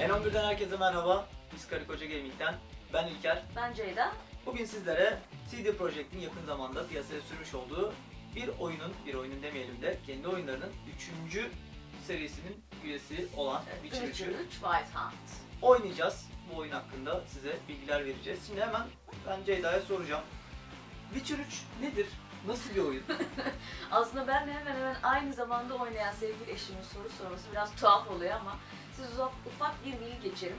N11'den herkese merhaba. Biz Karı Koca Gaming'den. Ben İlker. Ben Ceyda. Bugün sizlere CD Projekt'in yakın zamanda piyasaya sürmüş olduğu bir oyunun, bir oyunun demeyelim de kendi oyunlarının 3. serisinin üyesi olan Witcher 3'ü Witcher 3 White Hunt. oynayacağız. Bu oyun hakkında size bilgiler vereceğiz. Şimdi hemen ben Ceyda'ya soracağım. Witcher 3 nedir? Nasıl bir oyun? Aslında ben de hemen hemen aynı zamanda oynayan sevgili eşimin soru sorması biraz tuhaf oluyor ama siz ufak, bir bilgi geçelim.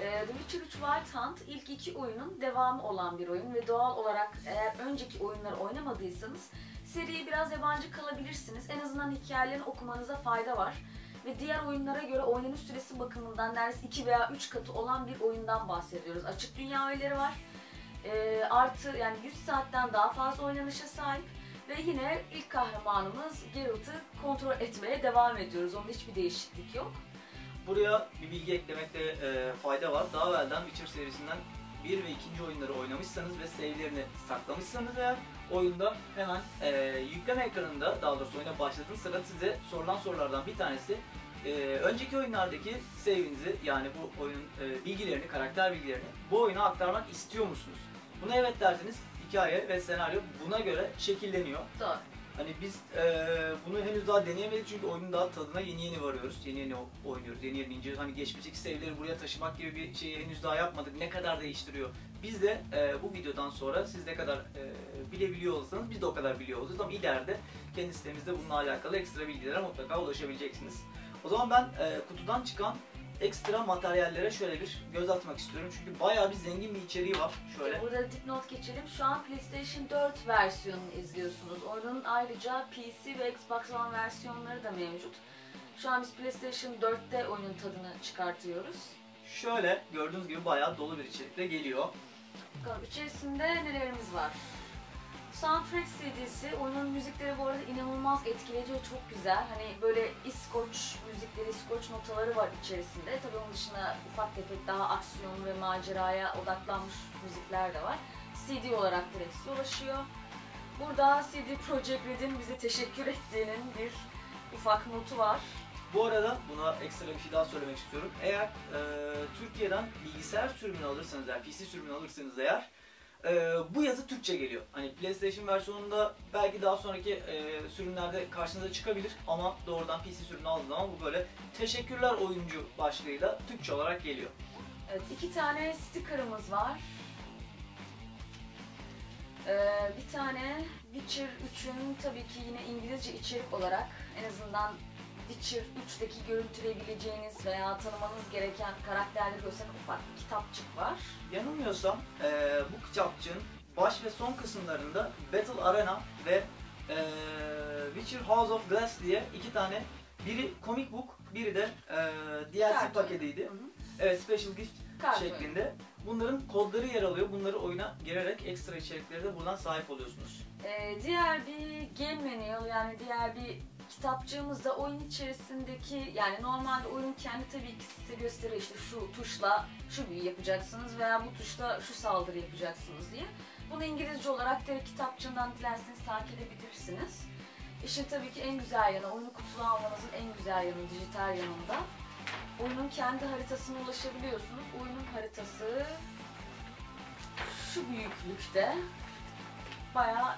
Ee, The Witcher 3 Wild Hunt ilk iki oyunun devamı olan bir oyun ve doğal olarak eğer önceki oyunları oynamadıysanız seriye biraz yabancı kalabilirsiniz. En azından hikayelerini okumanıza fayda var. Ve diğer oyunlara göre oynanış süresi bakımından neredeyse 2 veya 3 katı olan bir oyundan bahsediyoruz. Açık dünya öğeleri var. Ee, artı yani 100 saatten daha fazla oynanışa sahip. Ve yine ilk kahramanımız Geralt'ı kontrol etmeye devam ediyoruz. Onda hiçbir değişiklik yok. Buraya bir bilgi eklemekte e, fayda var. Daha evvelden Witcher serisinden 1 ve 2. oyunları oynamışsanız ve save'lerini saklamışsanız eğer oyunda hemen e, yükleme ekranında daha doğrusu oyuna başladığınız sırada size sorulan sorulardan bir tanesi e, önceki oyunlardaki save'inizi yani bu oyunun e, bilgilerini, karakter bilgilerini bu oyuna aktarmak istiyor musunuz? Buna evet derseniz hikaye ve senaryo buna göre şekilleniyor. Doğru. Hani biz eee, bunu henüz daha deneyemedik çünkü oyunun daha tadına yeni yeni varıyoruz. Yeni yeni oynuyoruz, yeni yeni inceliyoruz. Hani geçmişteki save'leri buraya taşımak gibi bir şeyi henüz daha yapmadık. Ne kadar değiştiriyor? Biz de eee, bu videodan sonra siz ne kadar eee, bilebiliyor olsanız biz de o kadar biliyor olacağız. Ama ileride kendi sitemizde bununla alakalı ekstra bilgilere mutlaka ulaşabileceksiniz. O zaman ben eee, kutudan çıkan ekstra materyallere şöyle bir göz atmak istiyorum. Çünkü bayağı bir zengin bir içeriği var. Şöyle. Burada dipnot geçelim. Şu an PlayStation 4 versiyonunu izliyorsunuz. Oyunun ayrıca PC ve Xbox One versiyonları da mevcut. Şu an biz PlayStation 4'te oyunun tadını çıkartıyoruz. Şöyle gördüğünüz gibi bayağı dolu bir içerikle geliyor. Bakalım içerisinde nelerimiz var. Soundtrack CD'si, oyunun müzikleri bu arada inanılmaz etkileyici ve çok güzel. Hani böyle İskoç müzikleri, İskoç notaları var içerisinde. Tabii onun dışında ufak tefek daha aksiyon ve maceraya odaklanmış müzikler de var. CD olarak direkt size ulaşıyor. Burada CD Projekt Red'in bize teşekkür ettiğinin bir ufak notu var. Bu arada buna ekstra bir şey daha söylemek istiyorum. Eğer e, Türkiye'den bilgisayar sürümünü alırsanız eğer, PC sürümünü alırsanız eğer e, bu yazı Türkçe geliyor. Hani PlayStation versiyonunda belki daha sonraki e, sürümlerde karşınıza çıkabilir ama doğrudan PC sürümünü aldığınız zaman bu böyle teşekkürler oyuncu başlığıyla Türkçe olarak geliyor. Evet, iki tane sticker'ımız var. Ee, bir tane Witcher 3'ün tabii ki yine İngilizce içerik olarak en azından Witcher 3'teki görüntüleyebileceğiniz veya tanımanız gereken karakterleri gösteren ufak bir kitapçık var. Yanılmıyorsam e, bu kitapçığın baş ve son kısımlarında Battle Arena ve e, Witcher House of Glass diye iki tane biri comic book, biri de e, DLC Kart paketiydi. Hı hı. Evet, special gift Kart oyunu. şeklinde. Bunların kodları yer alıyor. Bunları oyuna girerek ekstra içeriklere de buradan sahip oluyorsunuz. Ee, diğer bir game manual yani diğer bir kitapçığımız da oyun içerisindeki yani normalde oyun kendi tabii ki size gösteriyor işte şu tuşla şu büyü yapacaksınız veya bu tuşla şu saldırı yapacaksınız diye. Bunu İngilizce olarak direkt kitapçığından dilerseniz takip edebilirsiniz. İşin tabii ki en güzel yanı, oyunu kutulu almanızın en güzel yanı dijital yanında. Oyunun kendi haritasına ulaşabiliyorsunuz. Oyunun haritası şu büyüklükte. Bayağı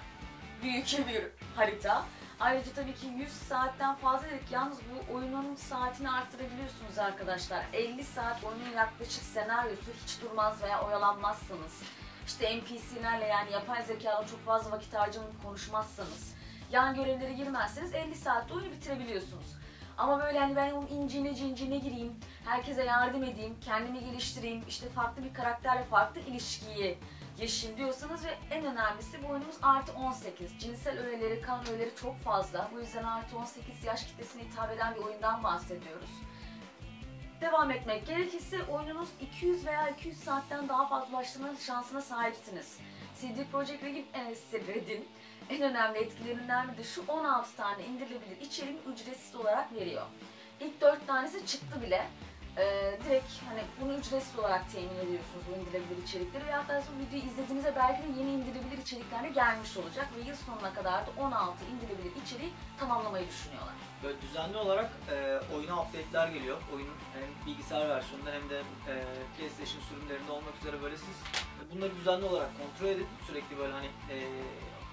büyük bir harita. Ayrıca tabii ki 100 saatten fazla dedik. Yalnız bu oyunun saatini arttırabiliyorsunuz arkadaşlar. 50 saat oyunun yaklaşık senaryosu hiç durmaz veya oyalanmazsanız. İşte NPC'lerle yani yapay zekayla çok fazla vakit harcamayıp konuşmazsanız. Yan görevleri girmezseniz 50 saatte oyunu bitirebiliyorsunuz. Ama böyle hani ben onun incine cincine gireyim, herkese yardım edeyim, kendimi geliştireyim, işte farklı bir karakterle farklı ilişkiyi yaşayayım diyorsanız ve en önemlisi bu artı 18. Cinsel öğeleri, kan öğeleri çok fazla. Bu yüzden artı 18 yaş kitlesine hitap eden bir oyundan bahsediyoruz. Devam etmek gerekirse oyununuz 200 veya 200 saatten daha fazla ulaştırma şansına sahipsiniz. CD Projekt Red'in en, en önemli etkilerinden biri de şu 16 tane indirilebilir içeriğin ücretsiz olarak veriyor. İlk 4 tanesi çıktı bile. E, direkt hani bunu ücretsiz olarak temin ediyorsunuz bu indirilebilir içerikleri ve hatta bu videoyu izlediğinizde belki de yeni indirilebilir içerikler de gelmiş olacak ve yıl sonuna kadar da 16 indirilebilir içeriği tamamlamayı düşünüyorlar. Böyle düzenli olarak e, oyuna update'ler geliyor. Oyunun hem bilgisayar versiyonunda hem de e, PlayStation sürümlerinde olmak üzere böyle siz bunları düzenli olarak kontrol edin. Sürekli böyle hani e,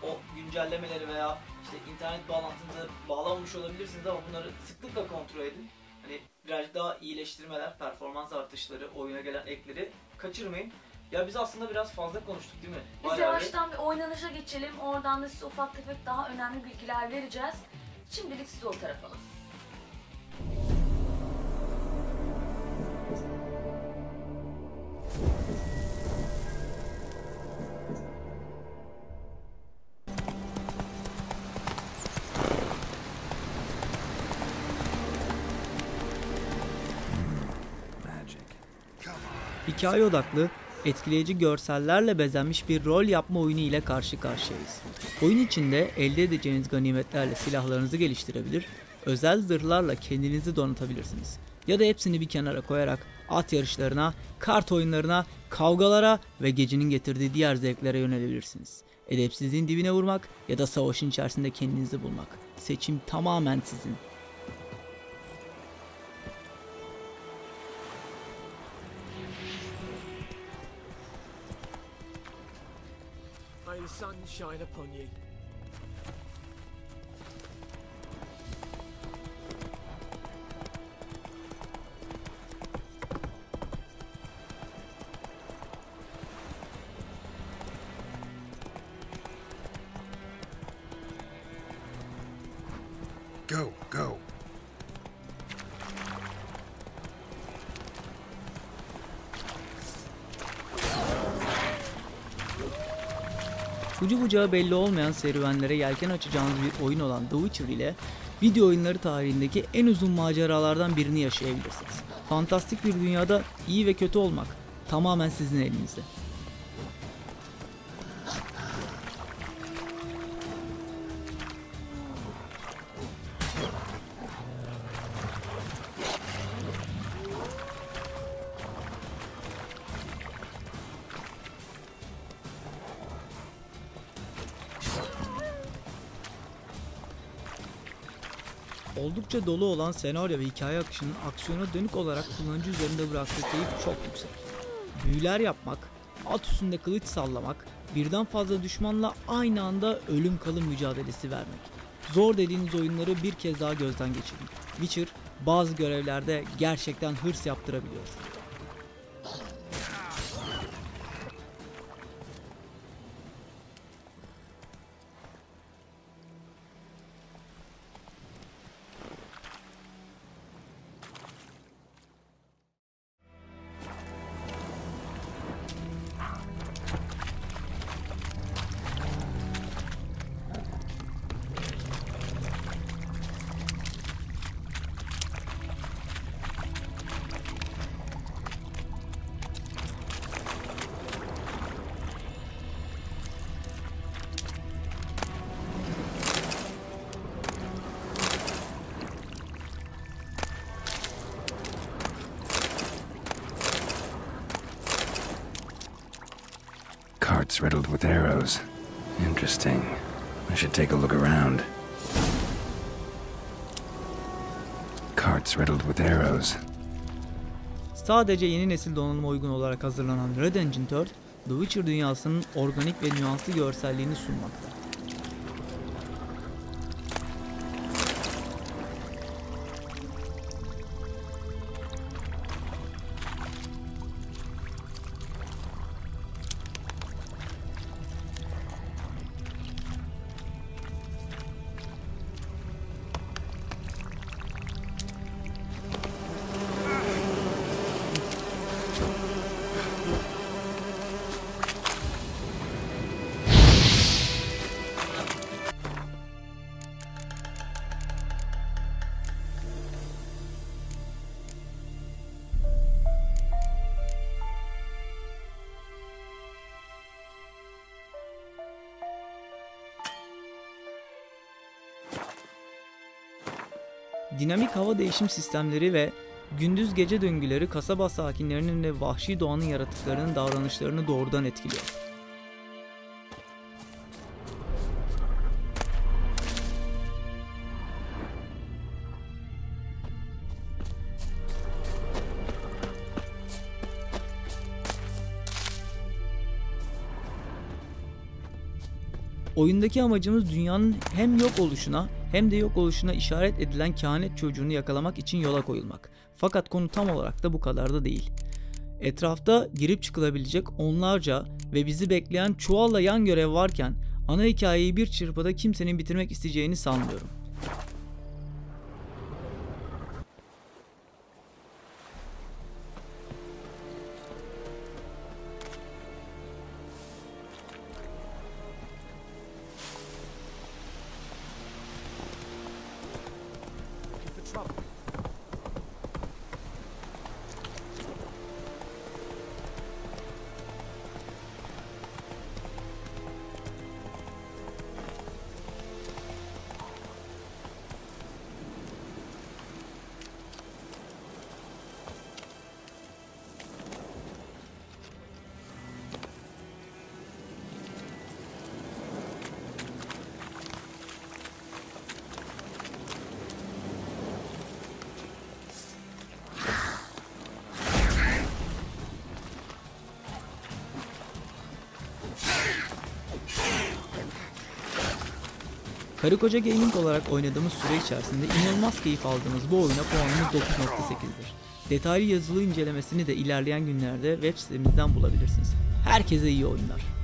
o güncellemeleri veya işte internet bağlantınıza bağlanmış olabilirsiniz ama bunları sıklıkla kontrol edin. Hani birazcık daha iyileştirmeler, performans artışları, oyuna gelen ekleri kaçırmayın. Ya biz aslında biraz fazla konuştuk değil mi? Biz Bayağı yavaştan bir oynanışa geçelim. Oradan da size ufak tefek daha önemli bilgiler vereceğiz. Şimdilik sizi o tarafa alalım. Hikaye odaklı, etkileyici görsellerle bezenmiş bir rol yapma oyunu ile karşı karşıyayız. Oyun içinde elde edeceğiniz ganimetlerle silahlarınızı geliştirebilir, özel zırhlarla kendinizi donatabilirsiniz. Ya da hepsini bir kenara koyarak at yarışlarına, kart oyunlarına, kavgalara ve gecenin getirdiği diğer zevklere yönelebilirsiniz. Edepsizliğin dibine vurmak ya da savaşın içerisinde kendinizi bulmak. Seçim tamamen sizin. Shine upon you. Ucu bucağı belli olmayan serüvenlere yelken açacağınız bir oyun olan The Witcher ile video oyunları tarihindeki en uzun maceralardan birini yaşayabilirsiniz. Fantastik bir dünyada iyi ve kötü olmak tamamen sizin elinizde. Oldukça dolu olan senaryo ve hikaye akışının aksiyona dönük olarak kullanıcı üzerinde bıraktığı keyif çok yüksek. Büyüler yapmak, at üstünde kılıç sallamak, birden fazla düşmanla aynı anda ölüm kalım mücadelesi vermek. Zor dediğiniz oyunları bir kez daha gözden geçirin. Witcher bazı görevlerde gerçekten hırs yaptırabiliyor. Riddled with arrows. Interesting. I should take a look around. Carts riddled with arrows. Sadece yeni nesil donanıma uygun olarak hazırlanan Red Engine 4, The Witcher dünyasının organik ve nüanslı görselliğini sunmakta. Dinamik hava değişim sistemleri ve Gündüz gece döngüleri kasaba sakinlerinin ve vahşi doğanın yaratıklarının davranışlarını doğrudan etkiliyor. Oyundaki amacımız dünyanın hem yok oluşuna hem de yok oluşuna işaret edilen kehanet çocuğunu yakalamak için yola koyulmak. Fakat konu tam olarak da bu kadar da değil. Etrafta girip çıkılabilecek onlarca ve bizi bekleyen çuvalla yan görev varken ana hikayeyi bir çırpıda kimsenin bitirmek isteyeceğini sanmıyorum. Karı koca gaming olarak oynadığımız süre içerisinde inanılmaz keyif aldığımız bu oyuna puanımız 9.8'dir. Detaylı yazılı incelemesini de ilerleyen günlerde web sitemizden bulabilirsiniz. Herkese iyi oyunlar.